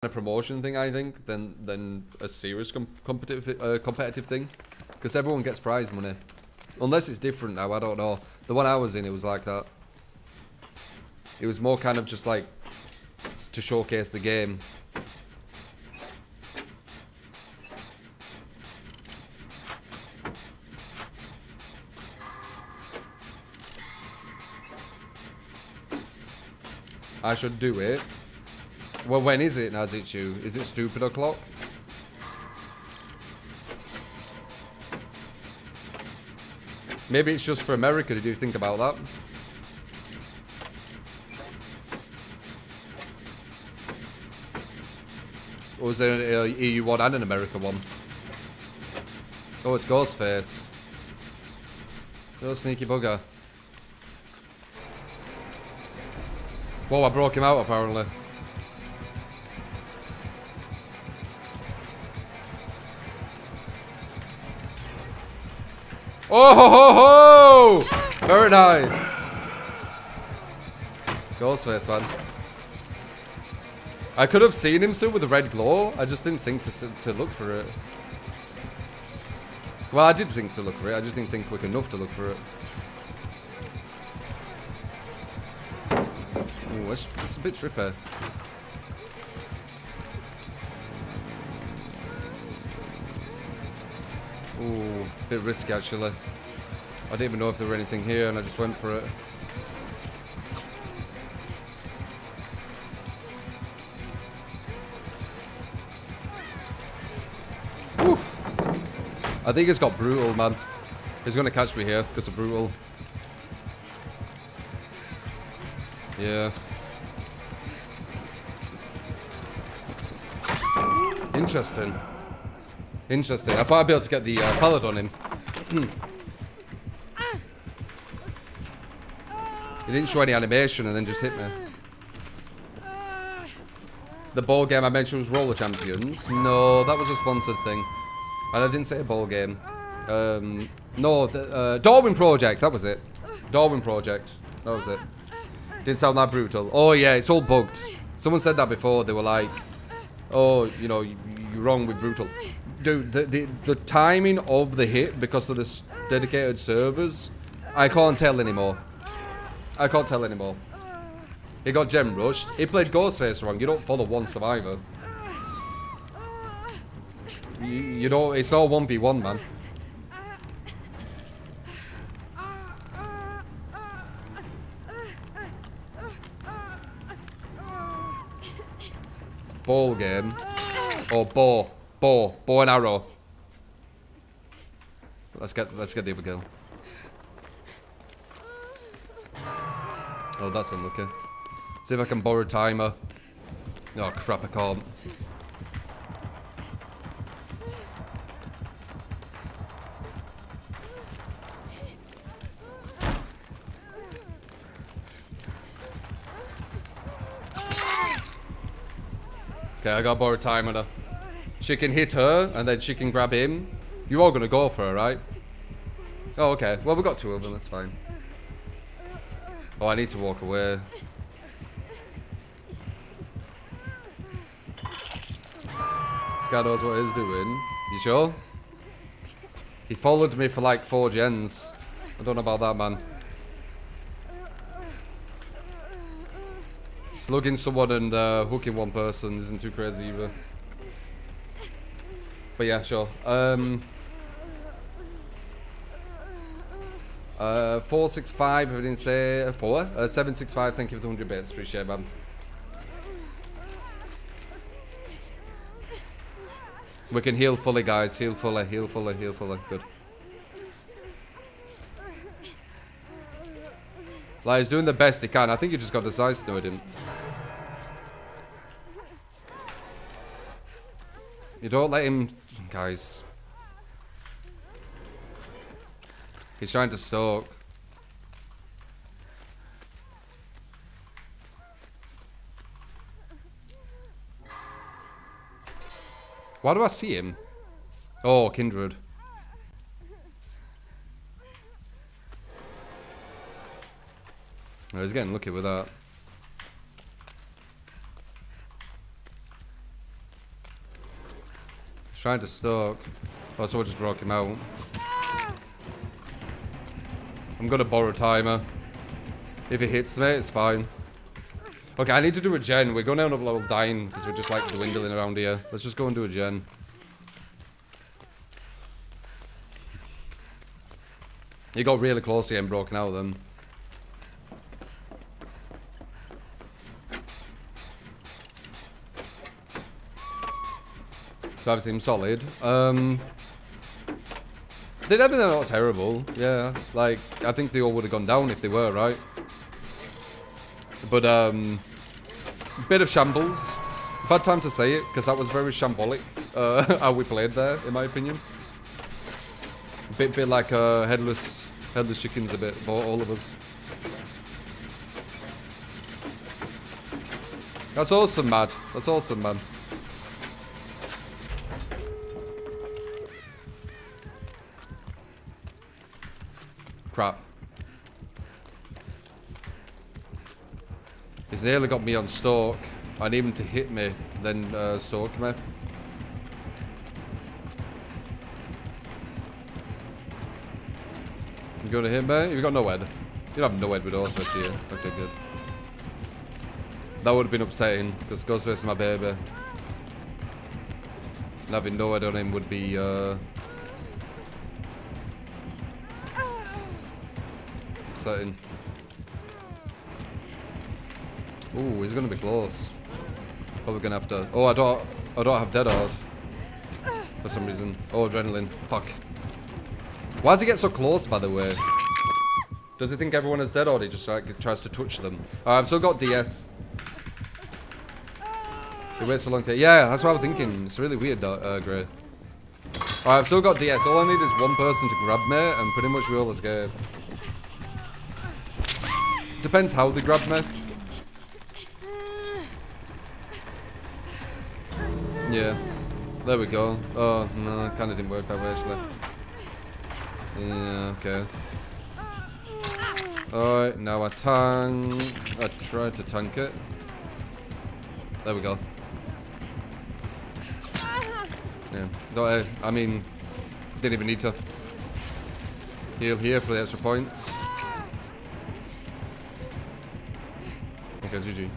a promotion thing, I think, than than a serious com competitive uh, competitive thing, because everyone gets prize money, unless it's different now. I don't know. The one I was in, it was like that. It was more kind of just like to showcase the game. I should do it. Well, when is it, Nazichu? Is it stupid o'clock? Maybe it's just for America. Did you think about that? Or was there an EU one and an America one? Oh, it's Ghostface. Little sneaky bugger. Whoa, I broke him out apparently. Oh ho ho ho! Very nice. Goals for this one. I could have seen him still with the red glow. I just didn't think to to look for it. Well, I did think to look for it. I just didn't think quick enough to look for it. Ooh, it's, it's a bit trippy. Ooh, bit risky actually. I didn't even know if there were anything here and I just went for it. Oof. I think it's got brutal, man. He's gonna catch me here because of brutal. Yeah. Interesting. Interesting. I thought I'd be able to get the uh, pallet on him. he didn't show any animation and then just hit me. The ball game I mentioned was Roller Champions. No, that was a sponsored thing. And I didn't say a ball game. Um, no, the, uh, Darwin Project, that was it. Darwin Project, that was it. Didn't sound that brutal. Oh yeah, it's all bugged. Someone said that before. They were like, oh, you know, you, you're wrong with brutal. Dude, the, the, the timing of the hit because of the dedicated servers, I can't tell anymore. I can't tell anymore. He got gen rushed. He played Ghostface wrong. You don't follow one survivor. You, you know, it's not 1v1, man. Ball game. Or bow. Bow. Bow and arrow. Let's get let's get the other kill. Oh, that's unlucky. See if I can borrow a timer. Oh crap, I can't. Okay, I gotta borrow time on her. She can hit her, and then she can grab him. You're all gonna go for her, right? Oh, okay. Well, we've got two of them, that's fine. Oh, I need to walk away. This guy knows what he's doing. You sure? He followed me for like four gens. I don't know about that, man. Slugging someone and uh, hooking one person isn't too crazy either. But yeah, sure. Um, uh, 465, if I didn't say uh, 4. Uh, 765, thank you for the 100 bits. Appreciate it, man. We can heal fully, guys. Heal fully, heal fully, heal fully. Good. Like, he's doing the best he can. I think he just got size. No, he didn't. You don't let him... Guys. He's trying to stalk. Why do I see him? Oh, Kindred. Oh, he's getting lucky with that. Trying to stalk. Oh, someone just broke him out. I'm gonna borrow a timer. If it hits me, it's fine. Okay, I need to do a gen. We're going down a level dying because we're just like dwindling around here. Let's just go and do a gen. He got really close to getting broken out of them. I've seen solid. Um, they're definitely not terrible. Yeah, like I think they all would have gone down if they were right. But um, bit of shambles. Bad time to say it because that was very shambolic. Uh, how we played there, in my opinion. Bit, bit like uh, headless, headless chickens a bit for all of us. That's awesome, Mad. That's awesome, man. Crap. He's nearly got me on stalk. I need him to hit me, then uh, stalk me. You going to hit me? You've got no head. You don't have no head with Ghostface, do you? Okay, good. That would have been upsetting, because Ghostface is my baby. And having no head on him would be, uh... Upsetting. Ooh, he's gonna be close. Probably gonna have to... Oh, I don't... I don't have Dead Hard. For some reason. Oh, Adrenaline. Fuck. Why does he get so close, by the way? Does he think everyone is dead or he just like tries to touch them? I've still got DS. He waits so long to... Yeah, that's what I'm thinking. It's really weird, uh, Grey. Alright, I've still got DS. All I need is one person to grab me and pretty much we all escape. Depends how they grab me. Yeah. There we go. Oh, no, it kind of didn't work that way, actually. Yeah, okay. Alright, now I tank. I tried to tank it. There we go. Yeah. No, I mean, didn't even need to heal here for the extra points. GG.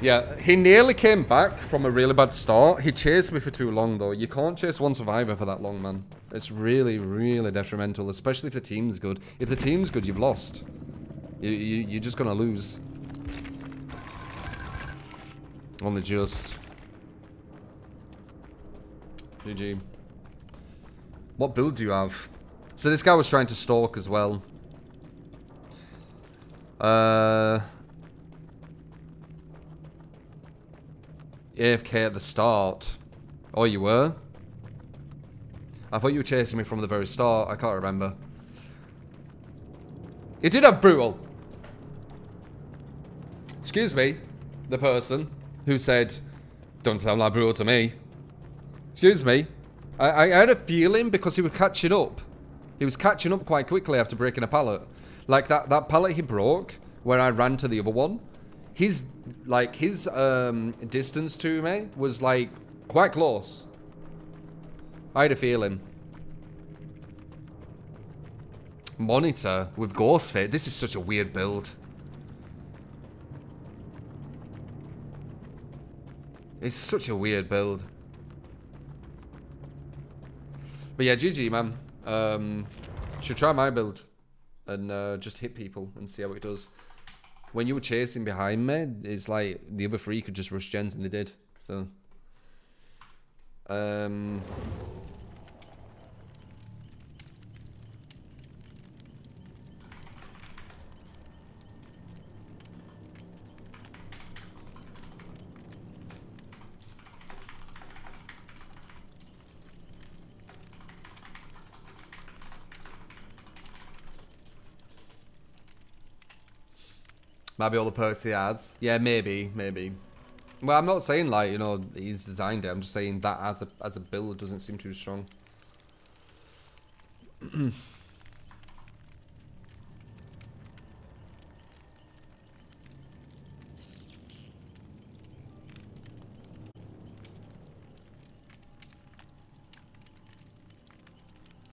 Yeah, he nearly came back from a really bad start. He chased me for too long, though. You can't chase one survivor for that long, man. It's really, really detrimental, especially if the team's good. If the team's good, you've lost. You, you, you're just going to lose. Only just. GG. What build do you have? So this guy was trying to stalk as well. Uh... AFK at the start. Oh, you were? I thought you were chasing me from the very start. I can't remember. It did have brutal. Excuse me, the person who said, don't sound like brutal to me. Excuse me. I, I had a feeling because he was catching up. He was catching up quite quickly after breaking a pallet. Like that, that pallet he broke, where I ran to the other one, his like his um, distance to me was like quite close. I had a feeling. Monitor with Ghost Fit. This is such a weird build. It's such a weird build. But yeah, GG, man. Um, should try my build. And uh, just hit people and see how it does when you were chasing behind me, it's like the other three could just rush gens and they did. So, um, Maybe all the perks he has. Yeah, maybe, maybe. Well, I'm not saying like you know he's designed it. I'm just saying that as a as a build doesn't seem too strong.